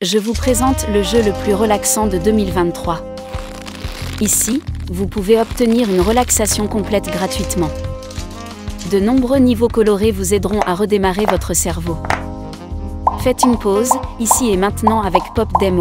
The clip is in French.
je vous présente le jeu le plus relaxant de 2023. Ici, vous pouvez obtenir une relaxation complète gratuitement. De nombreux niveaux colorés vous aideront à redémarrer votre cerveau. Faites une pause, ici et maintenant avec Pop Dem